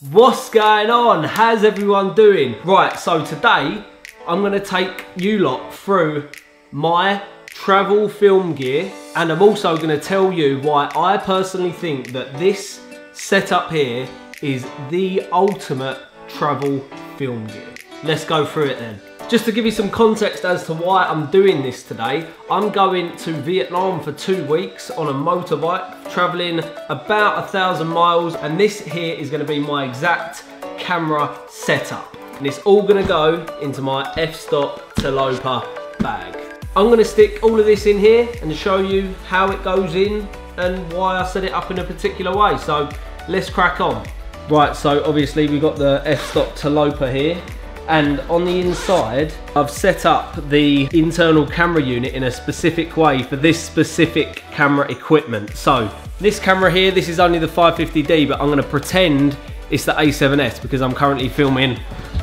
What's going on? How's everyone doing? Right, so today I'm gonna take you lot through my travel film gear and I'm also gonna tell you why I personally think that this setup here is the ultimate travel film gear. Let's go through it then. Just to give you some context as to why I'm doing this today, I'm going to Vietnam for two weeks on a motorbike, traveling about a thousand miles, and this here is gonna be my exact camera setup. And it's all gonna go into my f-stop Tilopa bag. I'm gonna stick all of this in here and show you how it goes in and why I set it up in a particular way. So let's crack on. Right, so obviously we've got the f-stop Tilopa here and on the inside I've set up the internal camera unit in a specific way for this specific camera equipment so this camera here this is only the 550D but I'm going to pretend it's the A7S because I'm currently filming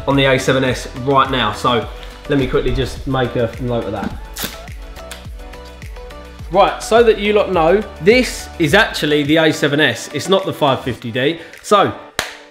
on the A7S right now so let me quickly just make a note of that Right, so that you lot know, this is actually the A7S. It's not the 550D. So,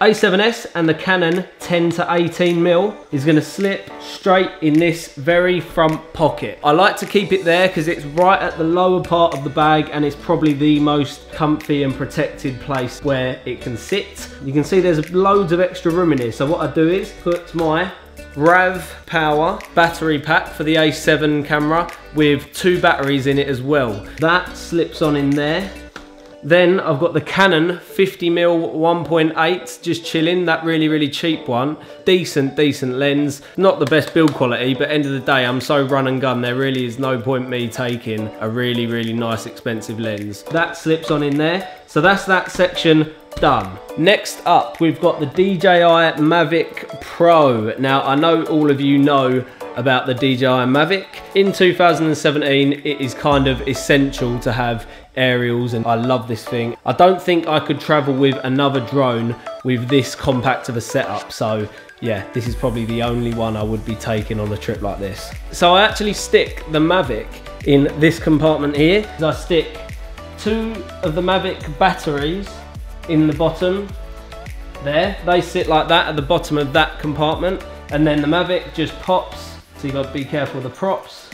a7S and the Canon 10 to 18 mil is going to slip straight in this very front pocket. I like to keep it there because it's right at the lower part of the bag and it's probably the most comfy and protected place where it can sit. You can see there's loads of extra room in here. So what I do is put my RAV Power battery pack for the A7 camera with two batteries in it as well. That slips on in there then I've got the Canon 50mm 1.8 just chilling, that really, really cheap one. Decent, decent lens. Not the best build quality, but end of the day, I'm so run and gun, there really is no point me taking a really, really nice expensive lens. That slips on in there. So that's that section done. Next up, we've got the DJI Mavic Pro. Now, I know all of you know about the DJI Mavic. In 2017, it is kind of essential to have aerials and I love this thing. I don't think I could travel with another drone with this compact of a setup. So yeah, this is probably the only one I would be taking on a trip like this. So I actually stick the Mavic in this compartment here. I stick two of the Mavic batteries in the bottom there. They sit like that at the bottom of that compartment. And then the Mavic just pops so you've got to be careful of the props.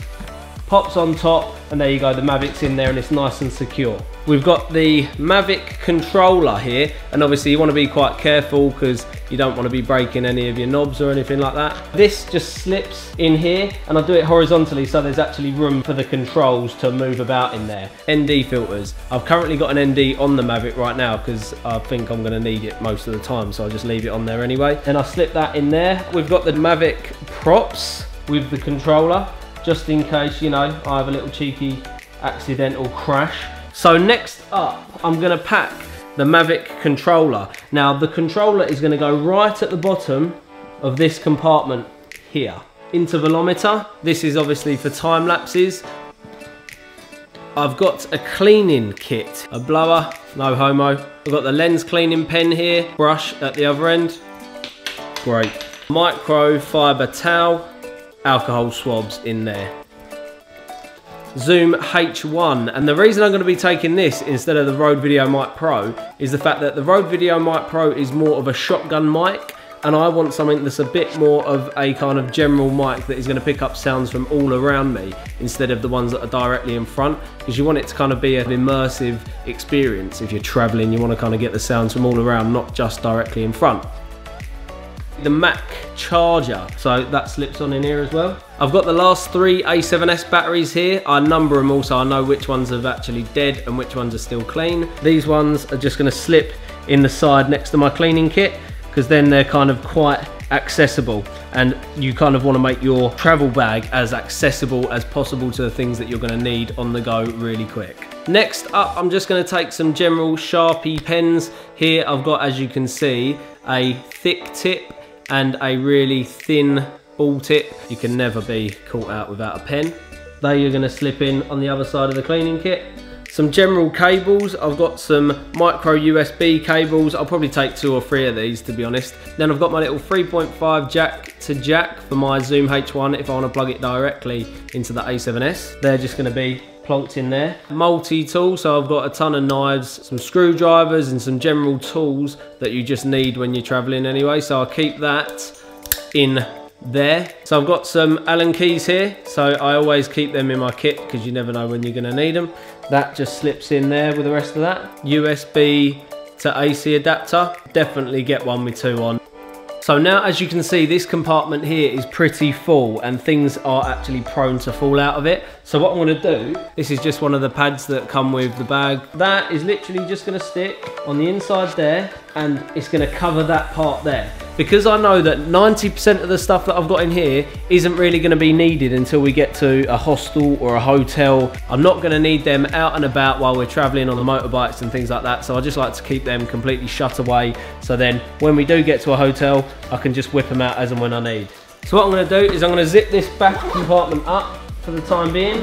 Pops on top, and there you go, the Mavic's in there and it's nice and secure. We've got the Mavic controller here, and obviously you want to be quite careful because you don't want to be breaking any of your knobs or anything like that. This just slips in here, and I do it horizontally so there's actually room for the controls to move about in there. ND filters. I've currently got an ND on the Mavic right now because I think I'm going to need it most of the time, so I'll just leave it on there anyway. And I slip that in there. We've got the Mavic props with the controller just in case, you know, I have a little cheeky accidental crash. So next up, I'm gonna pack the Mavic controller. Now the controller is gonna go right at the bottom of this compartment here. Intervalometer, this is obviously for time lapses. I've got a cleaning kit, a blower, no homo. I've got the lens cleaning pen here, brush at the other end, great. Microfiber towel, alcohol swabs in there. Zoom H1 and the reason I'm going to be taking this instead of the Rode Video Mic Pro is the fact that the Rode Video Mic Pro is more of a shotgun mic and I want something that's a bit more of a kind of general mic that is going to pick up sounds from all around me instead of the ones that are directly in front because you want it to kind of be an immersive experience if you're traveling you want to kind of get the sounds from all around not just directly in front the Mac charger. So that slips on in here as well. I've got the last three A7S batteries here. I number them all so I know which ones are actually dead and which ones are still clean. These ones are just gonna slip in the side next to my cleaning kit because then they're kind of quite accessible and you kind of want to make your travel bag as accessible as possible to the things that you're going to need on the go really quick. Next up I'm just going to take some general Sharpie pens. Here I've got as you can see a thick tip and a really thin ball tip. You can never be caught out without a pen. They are going to slip in on the other side of the cleaning kit. Some general cables, I've got some micro USB cables. I'll probably take two or three of these to be honest. Then I've got my little 3.5 jack to jack for my Zoom H1 if I want to plug it directly into the A7S. They're just going to be plonked in there. Multi-tool, so I've got a ton of knives, some screwdrivers and some general tools that you just need when you're traveling anyway. So I'll keep that in there. So I've got some Allen keys here. So I always keep them in my kit because you never know when you're gonna need them. That just slips in there with the rest of that. USB to AC adapter. Definitely get one with two on. So now as you can see this compartment here is pretty full and things are actually prone to fall out of it. So what I'm going to do, this is just one of the pads that come with the bag. That is literally just going to stick on the inside there and it's going to cover that part there. Because I know that 90% of the stuff that I've got in here isn't really going to be needed until we get to a hostel or a hotel. I'm not going to need them out and about while we're traveling on the motorbikes and things like that. So I just like to keep them completely shut away. So then when we do get to a hotel, I can just whip them out as and when I need. So what I'm going to do is I'm going to zip this back compartment up for the time being.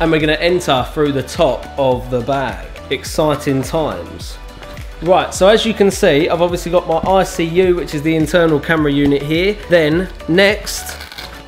And we're gonna enter through the top of the bag. Exciting times. Right, so as you can see, I've obviously got my ICU, which is the internal camera unit here. Then, next,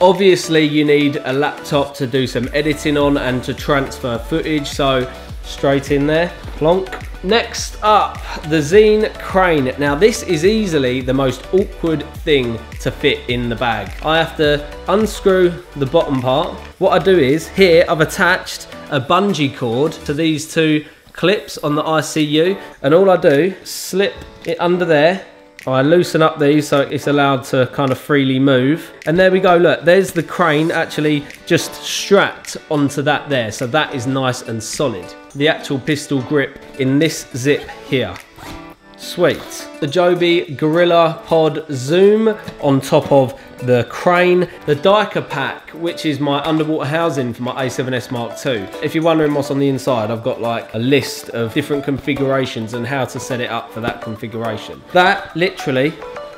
obviously you need a laptop to do some editing on and to transfer footage. So, straight in there, plonk. Next up, the Zhiyun crane. Now this is easily the most awkward thing to fit in the bag. I have to unscrew the bottom part. What I do is, here I've attached a bungee cord to these two clips on the ICU and all I do, slip it under there I loosen up these so it's allowed to kind of freely move. And there we go, look, there's the crane actually just strapped onto that there. So that is nice and solid. The actual pistol grip in this zip here. Sweet. The Joby Gorilla Pod Zoom on top of the crane. The Dicapac, which is my underwater housing for my A7S Mark II. If you're wondering what's on the inside, I've got like a list of different configurations and how to set it up for that configuration. That literally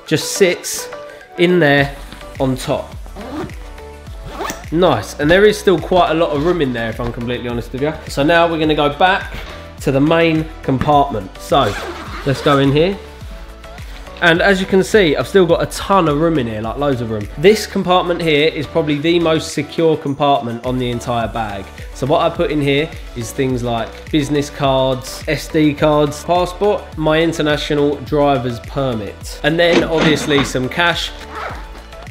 just sits in there on top. Nice, and there is still quite a lot of room in there if I'm completely honest with you. So now we're gonna go back to the main compartment. So Let's go in here. And as you can see, I've still got a ton of room in here, like loads of room. This compartment here is probably the most secure compartment on the entire bag. So what I put in here is things like business cards, SD cards, passport, my international driver's permit. And then obviously some cash.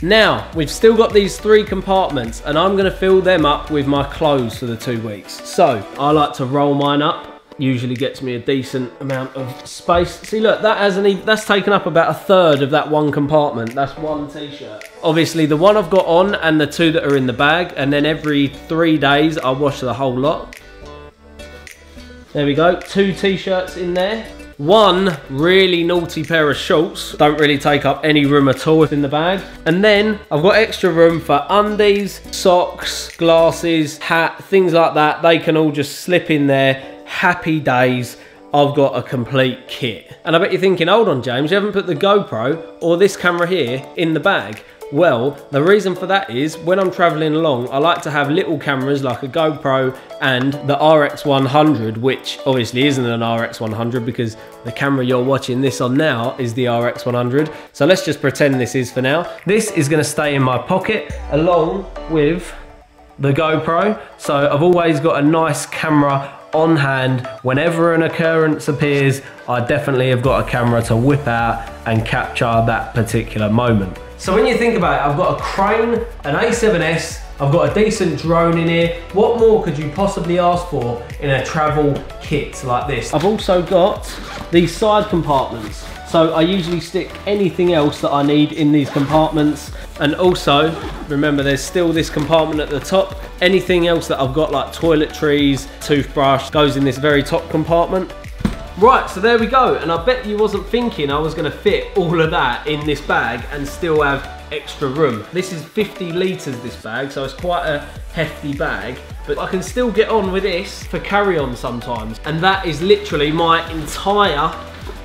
Now, we've still got these three compartments and I'm gonna fill them up with my clothes for the two weeks. So I like to roll mine up usually gets me a decent amount of space. See, look, that hasn't even, that's taken up about a third of that one compartment. That's one t-shirt. Obviously, the one I've got on and the two that are in the bag, and then every three days I wash the whole lot. There we go, two t-shirts in there. One really naughty pair of shorts, don't really take up any room at all within the bag. And then I've got extra room for undies, socks, glasses, hat, things like that. They can all just slip in there happy days. I've got a complete kit. And I bet you're thinking, hold on, James, you haven't put the GoPro or this camera here in the bag. Well, the reason for that is when I'm traveling along, I like to have little cameras like a GoPro and the RX100, which obviously isn't an RX100 because the camera you're watching this on now is the RX100. So let's just pretend this is for now. This is gonna stay in my pocket along with the GoPro. So I've always got a nice camera on hand. Whenever an occurrence appears, I definitely have got a camera to whip out and capture that particular moment. So when you think about it, I've got a crane, an A7S, I've got a decent drone in here. What more could you possibly ask for in a travel kit like this? I've also got these side compartments. So I usually stick anything else that I need in these compartments. And also, remember there's still this compartment at the top. Anything else that I've got like toiletries, toothbrush, goes in this very top compartment. Right, so there we go. And I bet you wasn't thinking I was gonna fit all of that in this bag and still have extra room. This is 50 litres, this bag, so it's quite a hefty bag. But I can still get on with this for carry-on sometimes. And that is literally my entire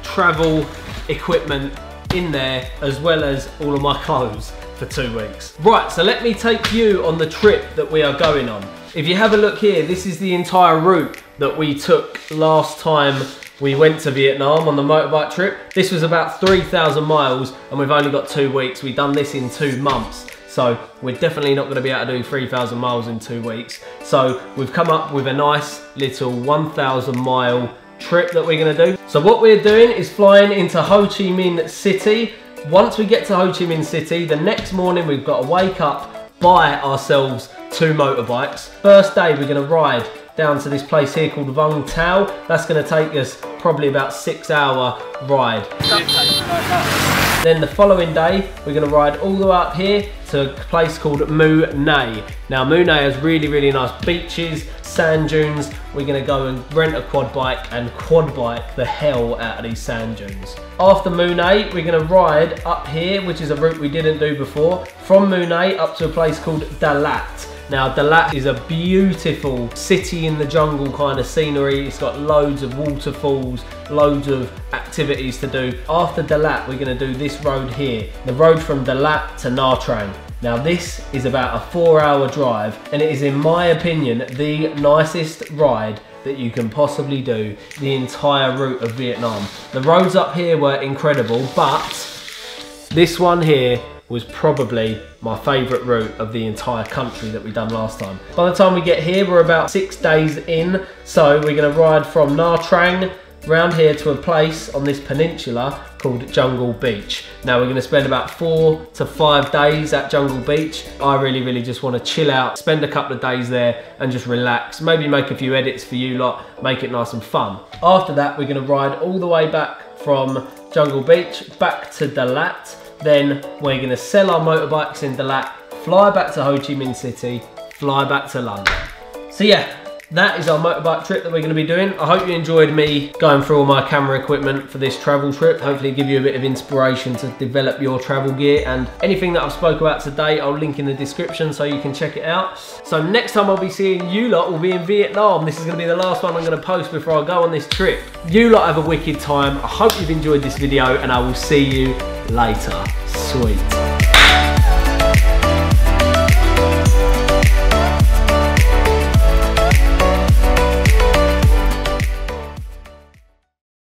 travel equipment in there as well as all of my clothes for two weeks. Right, so let me take you on the trip that we are going on. If you have a look here, this is the entire route that we took last time we went to Vietnam on the motorbike trip. This was about 3,000 miles and we've only got two weeks. We've done this in two months. So we're definitely not gonna be able to do 3,000 miles in two weeks. So we've come up with a nice little 1,000 mile trip that we're gonna do. So what we're doing is flying into Ho Chi Minh City. Once we get to Ho Chi Minh City, the next morning we've got to wake up, buy ourselves two motorbikes. First day we're gonna ride down to this place here called Vung Tau. That's gonna take us probably about six hour ride. Then the following day, we're gonna ride all the way up here to a place called Mui Ne. Now Mui Ne has really, really nice beaches, sand dunes. We're gonna go and rent a quad bike and quad bike the hell out of these sand dunes. After Mui Ne, we're gonna ride up here, which is a route we didn't do before, from Mui Ne up to a place called Dalat. Now Dalat is a beautiful city in the jungle kind of scenery. It's got loads of waterfalls, loads of activities to do. After Dalat, we're gonna do this road here. The road from Dalat to Nha Trang. Now this is about a four hour drive and it is in my opinion the nicest ride that you can possibly do the entire route of Vietnam. The roads up here were incredible but this one here was probably my favourite route of the entire country that we done last time. By the time we get here, we're about six days in, so we're gonna ride from Nha Trang round here to a place on this peninsula called Jungle Beach. Now we're gonna spend about four to five days at Jungle Beach. I really, really just wanna chill out, spend a couple of days there and just relax. Maybe make a few edits for you lot, make it nice and fun. After that, we're gonna ride all the way back from Jungle Beach back to Dalat then we're gonna sell our motorbikes in Dalat, fly back to Ho Chi Minh City, fly back to London. So yeah, that is our motorbike trip that we're going to be doing. I hope you enjoyed me going through all my camera equipment for this travel trip. Hopefully give you a bit of inspiration to develop your travel gear and anything that I've spoke about today I'll link in the description so you can check it out. So next time I'll be seeing you lot will be in Vietnam. This is going to be the last one I'm going to post before I go on this trip. You lot have a wicked time. I hope you've enjoyed this video and I will see you later. Sweet.